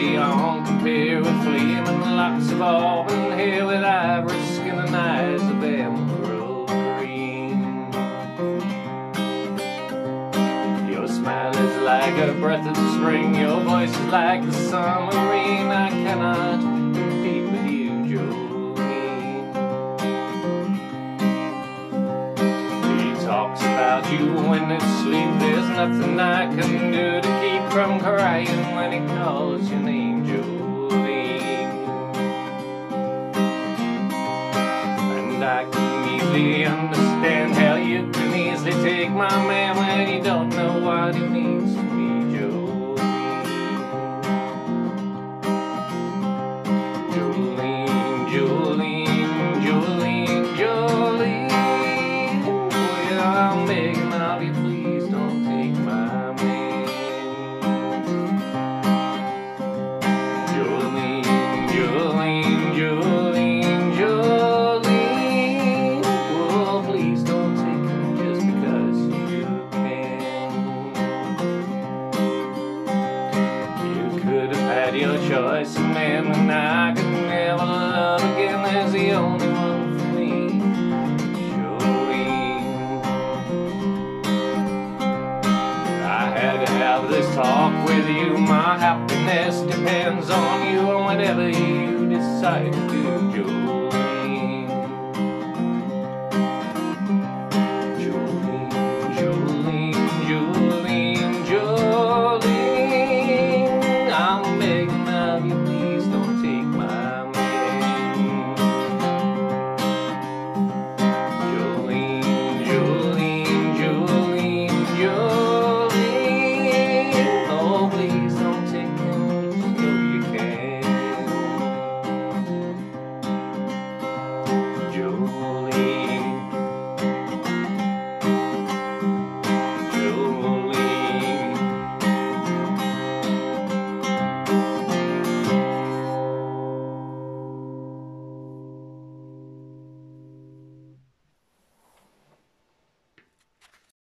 beyond compare with flame and the locks of auburn hair with ivory skin and eyes of emerald green. Your smile is like a breath of spring, your voice is like the summer rain. I cannot about you when it's sleep. There's nothing I can do to keep from crying when he calls your name, Jolene. And I can easily understand how you can easily take my man when you don't know what he means to me, choice of man, and I could never love again. There's the only one for me, Jolene. I had to have this talk with you. My happiness depends on you and whatever you decide to do, Jolene.